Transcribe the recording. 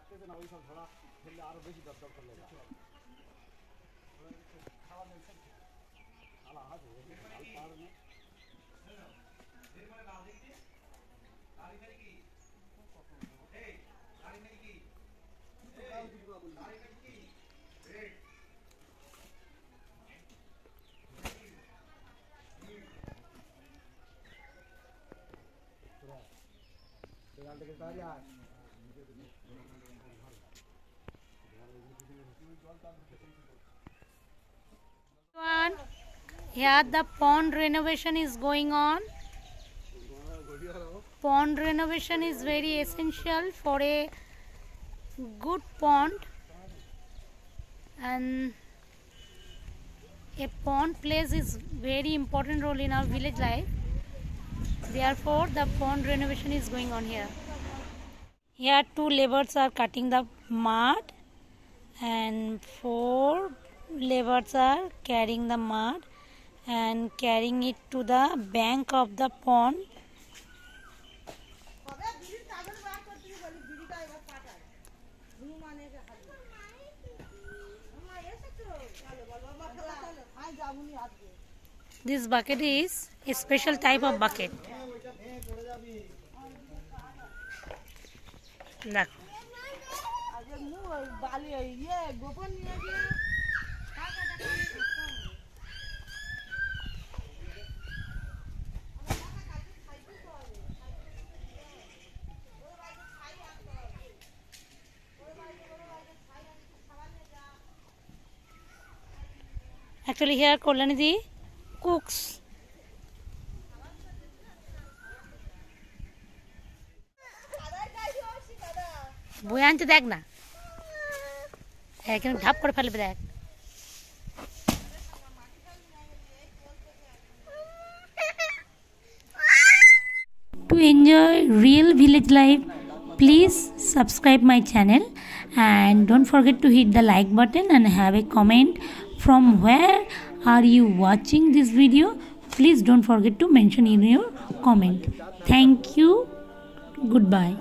থাকতেছে না ওই সব ঘোড়া খেললে আরও বেশি দরকার করলো খাওয়া দিয়েছে খালা আছে পার নেই Right. Tinggal dekat saja. Here the pond renovation is going on. Pond renovation is very essential for a good pond. And a pond plays is very important role in our village life. Therefore the pond renovation is going on here here two laborers are cutting the mud and four laborers are carrying the mud and carrying it to the bank of the pond. This bucket is a special type of bucket দেখো Actually, here Kollanidhi cooks. বই আনতে দেখ না এখানে ঢাপ করে ফেলবে দেখ To enjoy real village life, please subscribe my channel and don't forget to hit the like button and have a comment from where are you watching this video. Please don't forget to mention in your comment. Thank you. Goodbye.